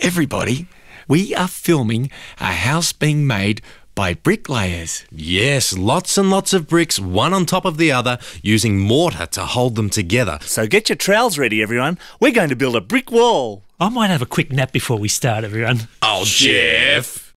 Everybody, we are filming a house being made by bricklayers. Yes, lots and lots of bricks, one on top of the other, using mortar to hold them together. So get your trowels ready, everyone. We're going to build a brick wall. I might have a quick nap before we start, everyone. Oh, Jeff!